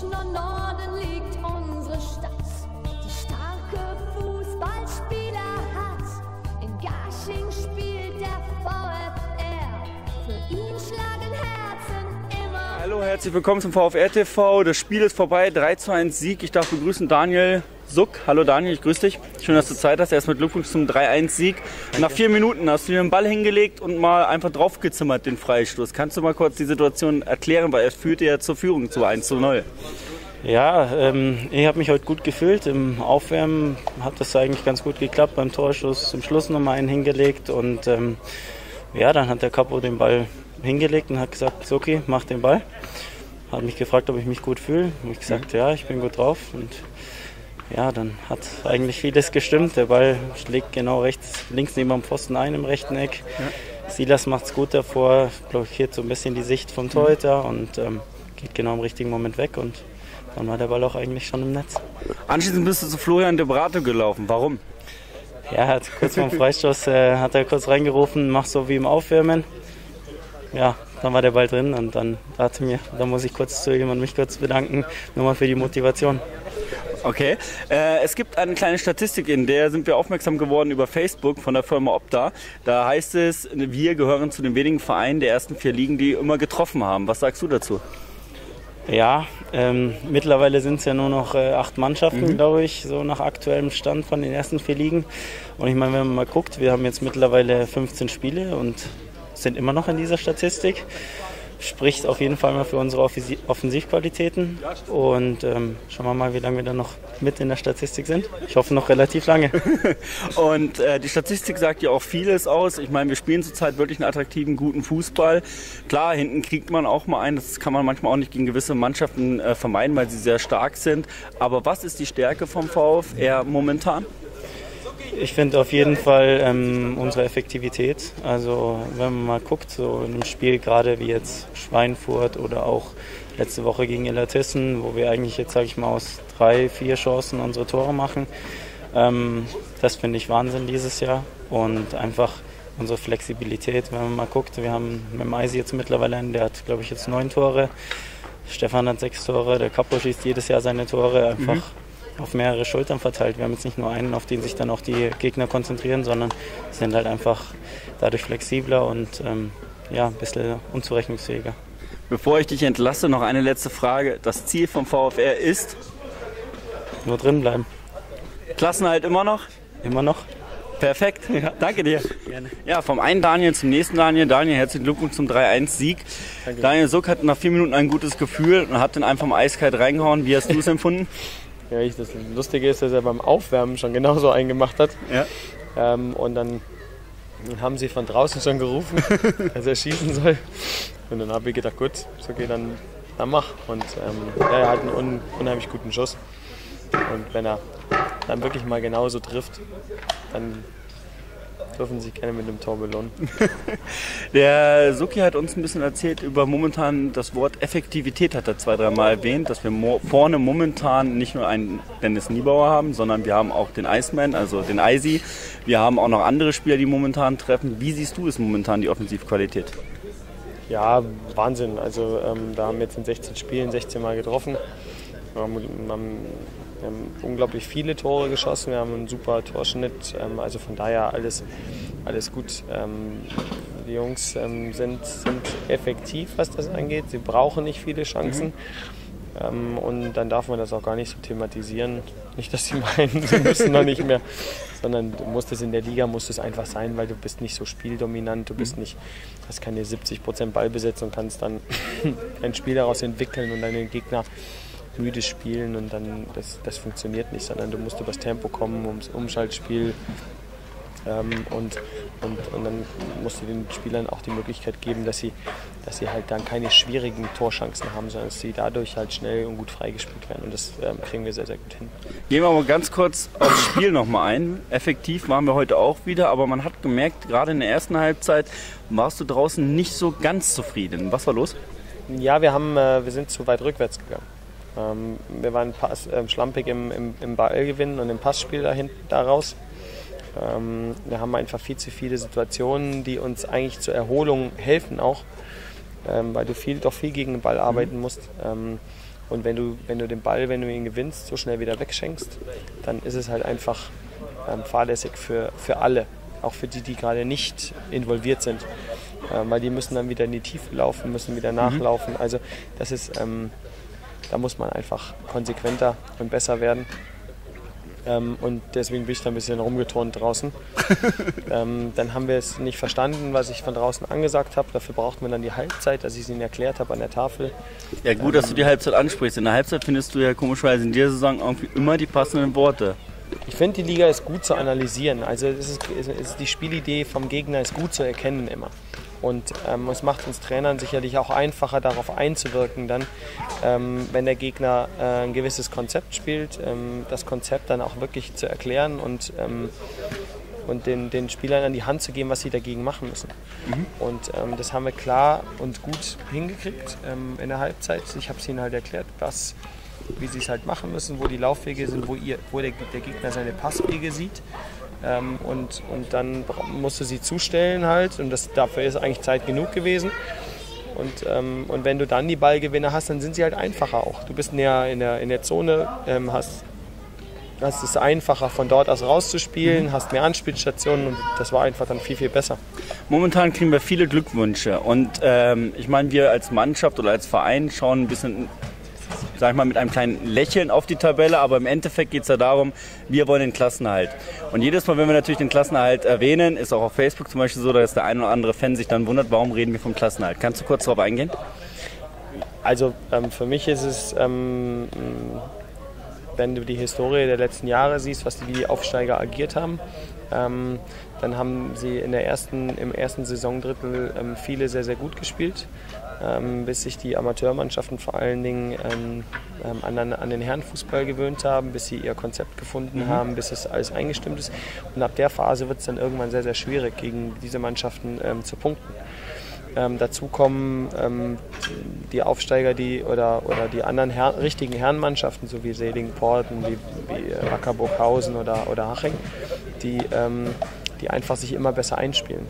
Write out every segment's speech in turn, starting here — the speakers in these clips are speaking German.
Münchner Norden liegt unsere Stadt, die starke Fußballspieler hat. In Garching spielt der VfR, für ihn schlagen Herzen immer. Hallo, herzlich willkommen zum VfR TV. Das Spiel ist vorbei, 3 zu 1 Sieg. Ich darf begrüßen Daniel Suck. Hallo Daniel, ich grüße dich. Schön, dass du Zeit hast. Erstmal Glückwunsch zum 3-1-Sieg. Nach vier Minuten hast du dir den Ball hingelegt und mal einfach draufgezimmert, den Freistoß. Kannst du mal kurz die Situation erklären, weil es führte ja zur Führung zu 1 zu 0. Ja, ähm, ich habe mich heute gut gefühlt. Im Aufwärmen hat das eigentlich ganz gut geklappt. Beim Torschuss zum Schluss nochmal einen hingelegt und ähm, ja, dann hat der Capo den Ball hingelegt und hat gesagt, Suki, mach den Ball. Hat mich gefragt, ob ich mich gut fühle. Habe ich gesagt, ja, ich bin gut drauf und ja, dann hat eigentlich vieles gestimmt. Der Ball schlägt genau rechts, links neben dem Pfosten ein im rechten Eck. Ja. Silas macht es gut davor, blockiert so ein bisschen die Sicht vom Torhüter und ähm, geht genau im richtigen Moment weg und dann war der Ball auch eigentlich schon im Netz. Anschließend bist du zu Florian de Brato gelaufen. Warum? Ja, hat kurz vor dem Freistoß äh, hat er kurz reingerufen, mach so wie im Aufwärmen. Ja, dann war der Ball drin und dann dachte mir, da muss ich kurz zu ihm und mich kurz bedanken, nochmal für die Motivation. Okay. Äh, es gibt eine kleine Statistik, in der sind wir aufmerksam geworden über Facebook von der Firma Opta. Da heißt es, wir gehören zu den wenigen Vereinen der ersten vier Ligen, die immer getroffen haben. Was sagst du dazu? Ja, ähm, mittlerweile sind es ja nur noch äh, acht Mannschaften, mhm. glaube ich, so nach aktuellem Stand von den ersten vier Ligen. Und ich meine, wenn man mal guckt, wir haben jetzt mittlerweile 15 Spiele und sind immer noch in dieser Statistik spricht auf jeden Fall mal für unsere Offensivqualitäten. Und ähm, schauen wir mal, wie lange wir dann noch mit in der Statistik sind. Ich hoffe noch relativ lange. und äh, die Statistik sagt ja auch vieles aus. Ich meine, wir spielen zurzeit wirklich einen attraktiven, guten Fußball. Klar, hinten kriegt man auch mal ein. Das kann man manchmal auch nicht gegen gewisse Mannschaften äh, vermeiden, weil sie sehr stark sind. Aber was ist die Stärke vom VfR momentan? Ich finde auf jeden Fall ähm, unsere Effektivität. Also wenn man mal guckt, so in einem Spiel gerade wie jetzt Schweinfurt oder auch letzte Woche gegen Illertissen, wo wir eigentlich jetzt, sage ich mal, aus drei, vier Chancen unsere Tore machen. Ähm, das finde ich Wahnsinn dieses Jahr und einfach unsere Flexibilität, wenn man mal guckt. Wir haben mit dem Eisi jetzt mittlerweile einen, der hat, glaube ich, jetzt neun Tore. Stefan hat sechs Tore, der Capo schießt jedes Jahr seine Tore. Einfach mhm auf mehrere Schultern verteilt. Wir haben jetzt nicht nur einen, auf den sich dann auch die Gegner konzentrieren, sondern sind halt einfach dadurch flexibler und ähm, ja, ein bisschen unzurechnungsfähiger. Bevor ich dich entlasse, noch eine letzte Frage. Das Ziel vom VfR ist? Nur drin bleiben. Klassenhalt immer noch? Immer noch. Perfekt, ja. danke dir. Gerne. Ja, vom einen Daniel zum nächsten Daniel. Daniel, herzlichen Glückwunsch zum 3-1-Sieg. Daniel Suck hat nach vier Minuten ein gutes Gefühl und hat den einfach im Eiskalt reingehauen. Wie hast du es empfunden? Ja, das Lustige ist, dass er beim Aufwärmen schon genauso eingemacht hat. Ja. Ähm, und dann haben sie von draußen schon gerufen, dass er schießen soll. Und dann habe ich gedacht, gut, so geht dann, dann mach. Und ähm, er hat einen un, unheimlich guten Schuss. Und wenn er dann wirklich mal genauso trifft, dann dürfen sich gerne mit dem Tor belohnen. Der Suki hat uns ein bisschen erzählt über momentan das Wort Effektivität, hat er zwei, dreimal erwähnt, dass wir vorne momentan nicht nur einen Dennis Niebauer haben, sondern wir haben auch den Iceman, also den Eisi. Wir haben auch noch andere Spieler, die momentan treffen. Wie siehst du es momentan, die Offensivqualität? Ja, Wahnsinn. Also ähm, da haben wir jetzt in 16 Spielen 16 Mal getroffen. Wir haben, wir haben unglaublich viele Tore geschossen, wir haben einen super Torschnitt. Ähm, also von daher alles, alles gut. Ähm, die Jungs ähm, sind, sind effektiv, was das angeht. Sie brauchen nicht viele Chancen. Mhm. und dann darf man das auch gar nicht so thematisieren. Nicht, dass sie meinen, sie müssen noch nicht mehr, sondern du musst es in der Liga musst es einfach sein, weil du bist nicht so spieldominant, du bist mhm. nicht, hast keine 70% Ballbesetzung, kannst dann ein Spiel daraus entwickeln und deine Gegner müde spielen und dann das, das funktioniert nicht, sondern du musst übers Tempo kommen, ums Umschaltspiel ähm, und, und, und dann musst du den Spielern auch die Möglichkeit geben, dass sie, dass sie halt dann keine schwierigen Torchancen haben, sondern dass sie dadurch halt schnell und gut freigespielt werden und das ähm, kriegen wir sehr, sehr gut hin. Gehen wir mal ganz kurz aufs Spiel nochmal ein. Effektiv waren wir heute auch wieder, aber man hat gemerkt, gerade in der ersten Halbzeit warst du draußen nicht so ganz zufrieden. Was war los? Ja, wir, haben, äh, wir sind zu weit rückwärts gegangen. Ähm, wir waren Pass, äh, schlampig im, im, im Ballgewinn und im Passspiel dahin, daraus. Ähm, wir haben einfach viel zu viele Situationen, die uns eigentlich zur Erholung helfen auch, ähm, weil du viel, doch viel gegen den Ball arbeiten mhm. musst. Ähm, Und wenn du, wenn du den Ball, wenn du ihn gewinnst, so schnell wieder wegschenkst, dann ist es halt einfach ähm, fahrlässig für, für alle. Auch für die, die gerade nicht involviert sind. Ähm, weil die müssen dann wieder in die Tiefe laufen, müssen wieder nachlaufen. Also das ist, ähm, da muss man einfach konsequenter und besser werden. Ähm, und deswegen bin ich da ein bisschen rumgeturnt draußen. ähm, dann haben wir es nicht verstanden, was ich von draußen angesagt habe. Dafür braucht man dann die Halbzeit, dass ich es ihnen erklärt habe an der Tafel. Ja, gut, dass du die Halbzeit ansprichst. In der Halbzeit findest du ja komischerweise in dieser Saison irgendwie immer die passenden Worte. Ich finde, die Liga ist gut zu analysieren. Also es ist, es ist die Spielidee vom Gegner ist gut zu erkennen immer. Und ähm, es macht uns Trainern sicherlich auch einfacher, darauf einzuwirken, dann, ähm, wenn der Gegner äh, ein gewisses Konzept spielt, ähm, das Konzept dann auch wirklich zu erklären und, ähm, und den, den Spielern an die Hand zu geben, was sie dagegen machen müssen. Und ähm, das haben wir klar und gut hingekriegt ähm, in der Halbzeit. Ich habe es ihnen halt erklärt, was, wie sie es halt machen müssen, wo die Laufwege sind, wo, ihr, wo der, der Gegner seine Passwege sieht. Ähm, und, und dann bra- musst du sie zustellen halt und das, dafür ist eigentlich Zeit genug gewesen. Und, ähm, und wenn du dann die Ballgewinne hast, dann sind sie halt einfacher auch. Du bist näher in der, in der Zone, ähm, hast, hast es einfacher von dort aus rauszuspielen, hast mehr Anspielstationen und das war einfach dann viel, viel besser. Momentan kriegen wir viele Glückwünsche und ähm, ich meine, wir als Mannschaft oder als Verein schauen ein bisschen, sag ich mal, mit einem kleinen Lächeln auf die Tabelle, aber im Endeffekt geht es ja darum, wir wollen den Klassenerhalt. Und jedes Mal, wenn wir natürlich den Klassenerhalt erwähnen, ist auch auf Facebook zum Beispiel so, dass der ein oder andere Fan sich dann wundert, warum reden wir vom Klassenerhalt. Kannst du kurz darauf eingehen? Also ähm, für mich ist es, ähm, wenn du die Historie der letzten Jahre siehst, was die, Aufsteiger agiert haben, ähm, dann haben sie in der ersten, im ersten Saisondrittel ähm, viele sehr, sehr gut gespielt, ähm, bis sich die Amateurmannschaften vor allen Dingen ähm, ähm, an, an- den Herrenfußball gewöhnt haben, bis sie ihr Konzept gefunden haben, bis es alles eingestimmt ist. Und ab der Phase wird es dann irgendwann sehr, sehr schwierig, gegen diese Mannschaften ähm, zu punkten. Ähm, dazu kommen ähm, die Aufsteiger die, oder, oder die anderen Herr, richtigen Herrenmannschaften, so wie Seelingporten, wie, wie äh, Ackerburghausen oder, oder Haching, die, die einfach sich immer besser einspielen.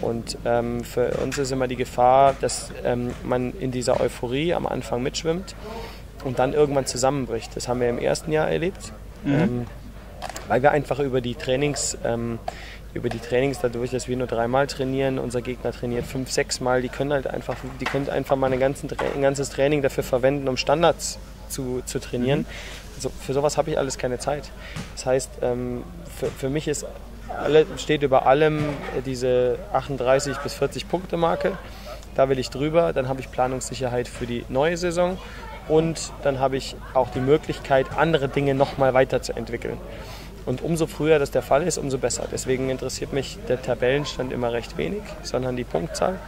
Und ähm, für uns ist immer die Gefahr, dass ähm, man in dieser Euphorie am Anfang mitschwimmt und dann irgendwann zusammenbricht. Das haben wir im ersten Jahr erlebt, ähm, weil wir einfach über die Trainings ähm, über die Trainings dadurch, dass wir nur dreimal trainieren, unser Gegner trainiert fünf, sechs Mal, die können halt einfach, die können einfach mal ganzen, ein ganzes Training dafür verwenden, um Standards zu, zu trainieren. Also für sowas habe ich alles keine Zeit. Das heißt, ähm, für, für mich ist alle, steht über allem diese 38 bis 40 Punkte Marke. Da will ich drüber, dann habe ich Planungssicherheit für die neue Saison und dann habe ich auch die Möglichkeit, andere Dinge nochmal weiterzuentwickeln. Und umso früher das der Fall ist, umso besser. Deswegen interessiert mich der Tabellenstand immer recht wenig, sondern die Punktzahl.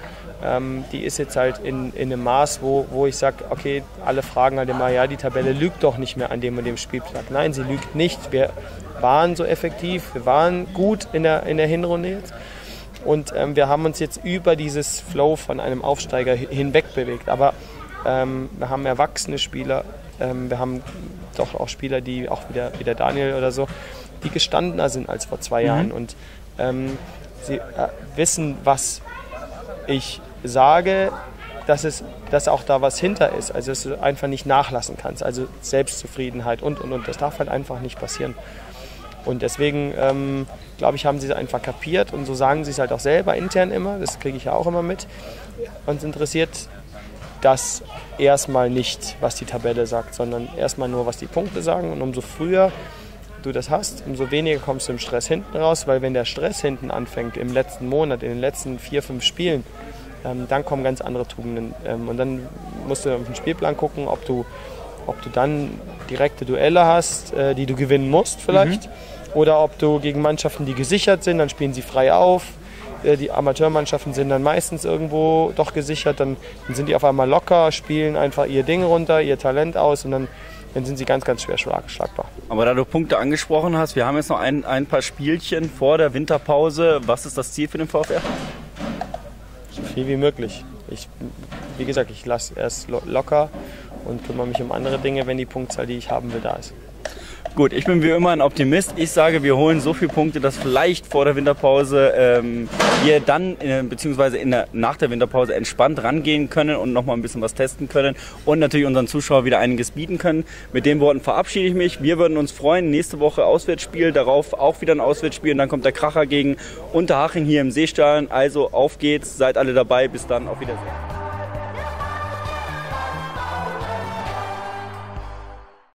Ähm, die ist jetzt halt in, in einem Maß, wo, wo ich sage, okay, alle fragen halt immer, ja, die Tabelle lügt doch nicht mehr an dem und dem Spieltag. Nein, sie lügt nicht. Wir waren so effektiv, wir waren gut in der, in der Hinrunde jetzt. Und ähm, wir haben uns jetzt über dieses Flow von einem Aufsteiger hi- hinweg bewegt. Aber ähm, wir haben erwachsene Spieler, ähm, wir haben doch auch Spieler, die auch wieder, wie der Daniel oder so, die gestandener sind als vor zwei Jahren und ähm, sie äh, wissen, was ich sage, dass, es, dass auch da was hinter ist. Also dass du einfach nicht nachlassen kannst. Also Selbstzufriedenheit und und und. Das darf halt einfach nicht passieren. Und deswegen, ähm, glaube ich, haben sie es einfach kapiert und so sagen sie es halt auch selber intern immer. Das kriege ich ja auch immer mit. Uns interessiert das erstmal nicht, was die Tabelle sagt, sondern erstmal nur, was die Punkte sagen. Und umso früher du das hast, umso weniger kommst du im Stress hinten raus, weil wenn der Stress hinten anfängt, im letzten Monat, in den letzten vier, fünf Spielen, ähm, dann kommen ganz andere Tugenden. Ähm, und dann musst du auf den Spielplan gucken, ob du, ob du dann direkte Duelle hast, äh, die du gewinnen musst vielleicht, oder ob du gegen Mannschaften, die gesichert sind, dann spielen sie frei auf. Äh, Die Amateurmannschaften sind dann meistens irgendwo doch gesichert, dann, dann sind die auf einmal locker, spielen einfach ihr Ding runter, ihr Talent aus und dann, dann sind sie ganz, ganz schwer schlag- schlagbar. Aber da du Punkte angesprochen hast, wir haben jetzt noch ein, ein paar Spielchen vor der Winterpause. Was ist das Ziel für den VfR? So viel wie möglich. Ich, wie gesagt, ich lasse erst lo locker und kümmere mich um andere Dinge, wenn die Punktzahl, die ich haben will, da ist. Gut, ich bin wie immer ein Optimist. Ich sage, wir holen so viele Punkte, dass vielleicht vor der Winterpause ähm, wir dann, äh, beziehungsweise in der, nach der Winterpause entspannt rangehen können und nochmal ein bisschen was testen können und natürlich unseren Zuschauern wieder einiges bieten können. Mit den Worten verabschiede ich mich. Wir würden uns freuen. Nächste Woche Auswärtsspiel, darauf auch wieder ein Auswärtsspiel und dann kommt der Kracher gegen Unterhaching hier im Seestadion. Also auf geht's, seid alle dabei. Bis dann, auf Wiedersehen.